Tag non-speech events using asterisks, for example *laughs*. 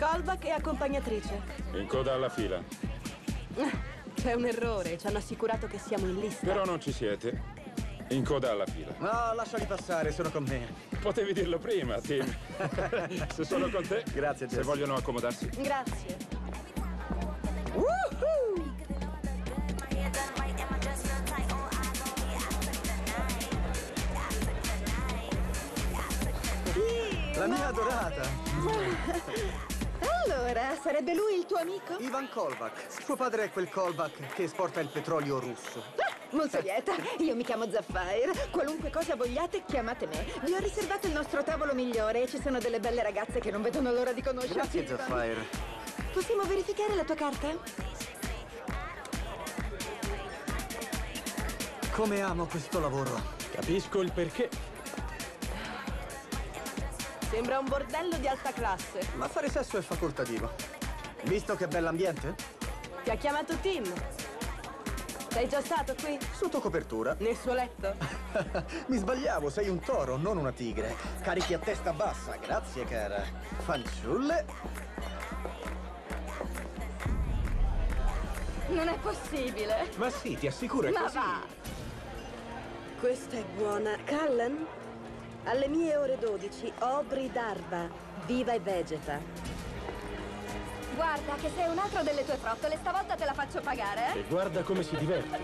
Callback e accompagnatrice. In coda alla fila. *laughs* C'è un errore, ci hanno assicurato che siamo in lista. Però non ci siete. In coda alla fila. No, lasciali passare, sono con me. Potevi dirlo prima, Tim. *laughs* Se sono con te. Grazie, Se Jess. vogliono accomodarsi. Grazie. La mia adorata. *laughs* Sarebbe lui il tuo amico? Ivan Kolbak. Suo padre è quel Kolbak che esporta il petrolio russo. Ah, molto lieta. Io mi chiamo Zaffair. Qualunque cosa vogliate, chiamate me. Vi ho riservato il nostro tavolo migliore e ci sono delle belle ragazze che non vedono l'ora di conoscerti. Grazie, Ivan. Zaffair. Possiamo verificare la tua carta? Come amo questo lavoro. Capisco il perché. Sembra un bordello di alta classe. Ma fare sesso è facoltativo. Visto che bell'ambiente? Ti ha chiamato Tim. Sei già stato qui? Sotto copertura. Nel suo letto? *laughs* Mi sbagliavo, sei un toro, non una tigre. Carichi a testa bassa, grazie cara. Fanciulle. Non è possibile. Ma sì, ti assicuro è Ma così. va. Questa è buona. Cullen? Alle mie ore 12, Aubrey Darva. Viva e vegeta. Guarda che sei un altro delle tue frottole, stavolta te la faccio pagare, eh? E guarda come si diverte.